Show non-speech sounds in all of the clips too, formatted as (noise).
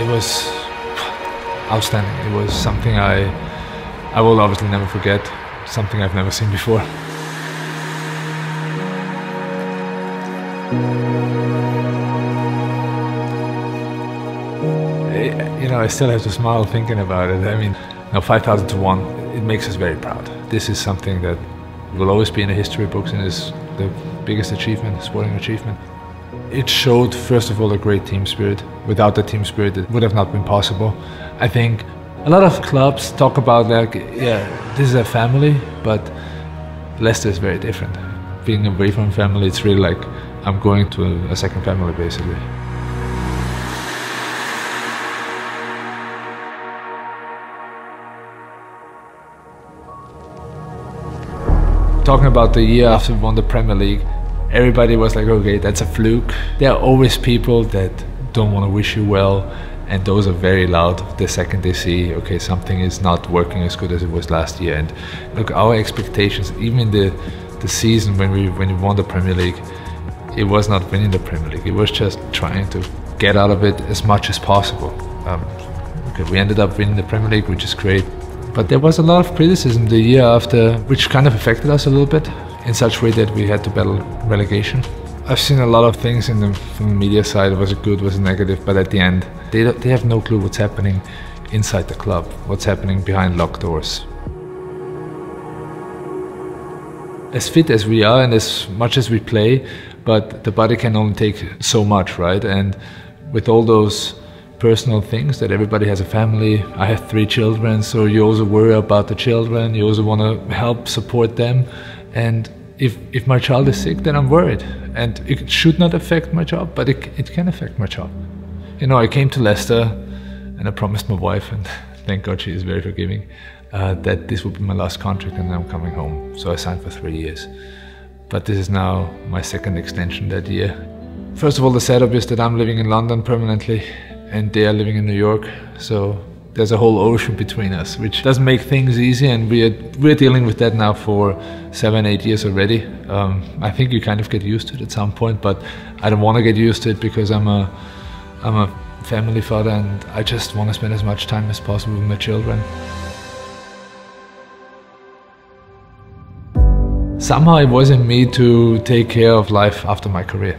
it was outstanding. It was something I I will obviously never forget. Something I've never seen before. Eh, you know, I still have to smile thinking about it. I mean, now 5,000 to 1, it makes us very proud. This is something that will always be in the history books and is the biggest achievement, sporting achievement. It showed, first of all, a great team spirit. Without the team spirit, it would have not been possible. I think a lot of clubs talk about like, yeah, this is a family, but Leicester is very different. Being away from family, it's really like I'm going to a second family, basically. talking about the year after we won the Premier League, everybody was like, okay, that's a fluke. There are always people that don't want to wish you well, and those are very loud the second they see, okay, something is not working as good as it was last year. And look, our expectations, even in the, the season when we when we won the Premier League, it was not winning the Premier League. It was just trying to get out of it as much as possible. Um, okay, we ended up winning the Premier League, which is great. But there was a lot of criticism the year after, which kind of affected us a little bit in such way that we had to battle relegation. I've seen a lot of things in the, from the media side, was it good, was it negative, but at the end, they, they have no clue what's happening inside the club, what's happening behind locked doors. As fit as we are and as much as we play, but the body can only take so much, right? And with all those personal things that everybody has a family. I have three children, so you also worry about the children. You also want to help support them. And if, if my child is sick, then I'm worried. And it should not affect my job, but it, it can affect my job. You know, I came to Leicester and I promised my wife, and (laughs) thank God she is very forgiving, uh, that this would be my last contract and I'm coming home. So I signed for three years. But this is now my second extension that year. First of all, the setup is that I'm living in London permanently and they are living in New York. So there's a whole ocean between us, which doesn't make things easy. And we're we're dealing with that now for seven, eight years already. Um, I think you kind of get used to it at some point, but I don't want to get used to it because I'm a I'm a family father and I just want to spend as much time as possible with my children. Somehow it was in me to take care of life after my career.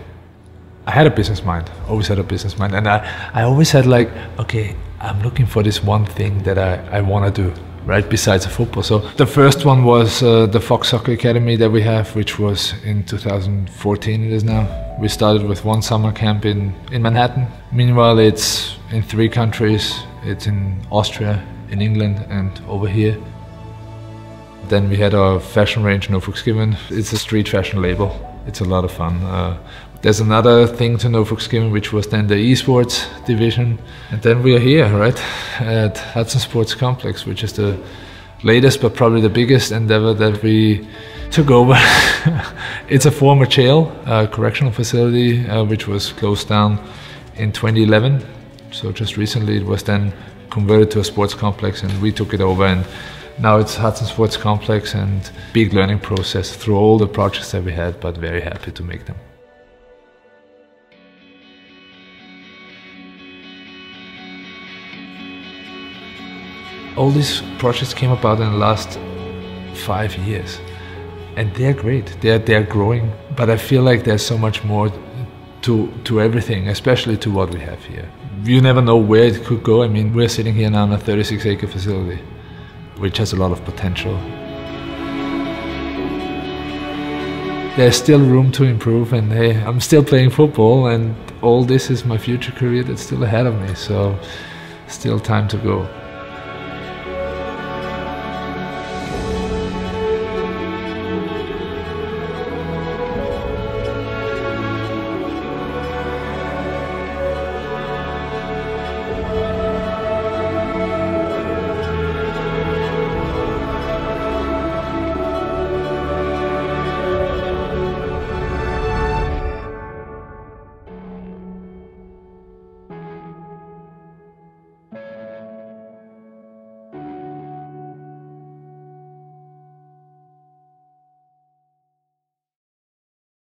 I had a business mind, always had a business mind. And I, I always had like, okay, I'm looking for this one thing that I, I want to do, right, besides the football. So the first one was uh, the Fox Soccer Academy that we have, which was in 2014 it is now. We started with one summer camp in, in Manhattan. Meanwhile, it's in three countries. It's in Austria, in England, and over here. Then we had our fashion range, No Fuchs Given. It's a street fashion label. It's a lot of fun. Uh, there's another thing to No Fuchs Given, which was then the esports division. And then we are here, right, at Hudson Sports Complex, which is the latest but probably the biggest endeavor that we took over. (laughs) it's a former jail, a correctional facility, uh, which was closed down in 2011. So just recently it was then converted to a sports complex and we took it over and now it's Hudson Sports Complex and big learning process through all the projects that we had, but very happy to make them. all these projects came about in the last five years and they're great. They're they're growing but i feel like there's so much more to to everything especially to what we have here. You never know where it could go. I mean we're sitting here now in a 36 acre facility which has a lot of potential. There's still room to improve and hey i'm still playing football and all this is my future career that's still ahead of me so still time to go